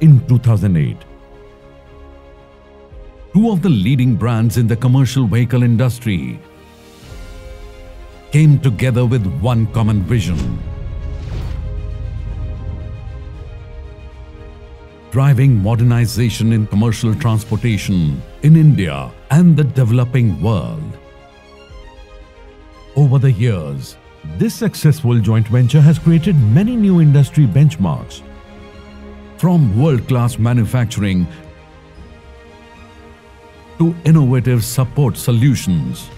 in 2008. Two of the leading brands in the commercial vehicle industry came together with one common vision. Driving modernization in commercial transportation in India and the developing world. Over the years, this successful joint venture has created many new industry benchmarks. From world-class manufacturing to innovative support solutions.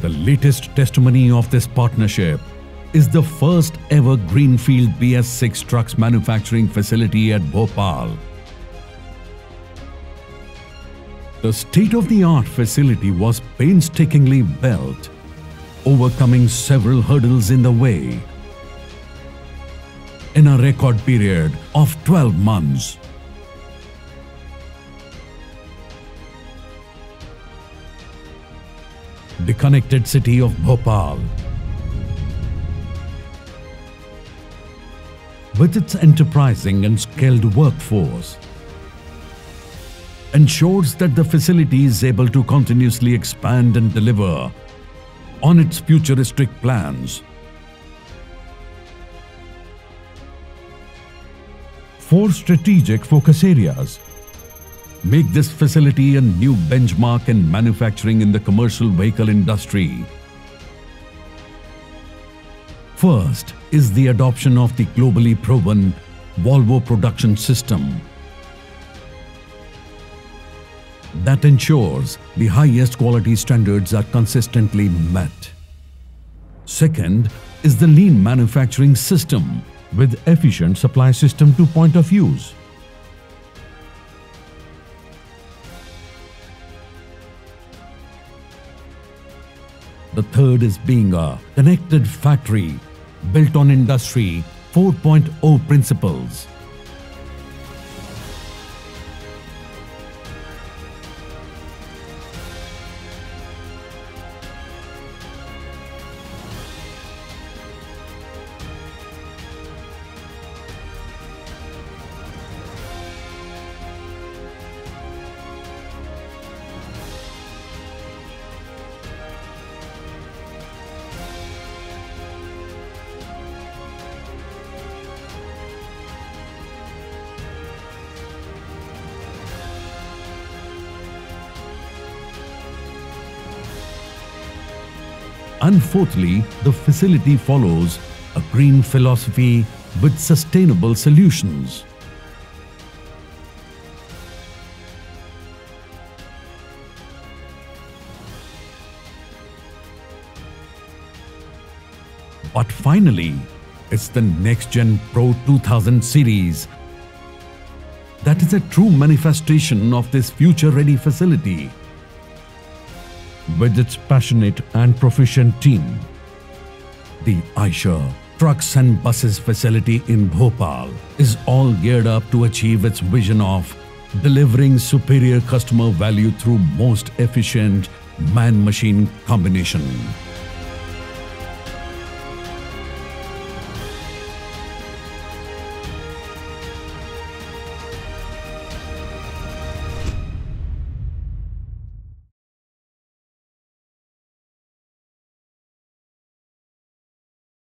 The latest testimony of this partnership is the first ever Greenfield BS6 trucks manufacturing facility at Bhopal. The state-of-the-art facility was painstakingly built, overcoming several hurdles in the way. In a record period of 12 months, the connected city of Bhopal. With its enterprising and skilled workforce, ensures that the facility is able to continuously expand and deliver on its futuristic plans. Four strategic focus areas make this facility a new benchmark in manufacturing in the commercial vehicle industry. First is the adoption of the globally proven Volvo production system that ensures the highest quality standards are consistently met. Second is the lean manufacturing system with efficient supply system to point of use. The third is being a connected factory built on Industry 4.0 principles. And fourthly, the facility follows a green philosophy with sustainable solutions. But finally, it's the next gen Pro 2000 series that is a true manifestation of this future ready facility with its passionate and proficient team. The Eicher Trucks and Buses facility in Bhopal is all geared up to achieve its vision of delivering superior customer value through most efficient man-machine combination.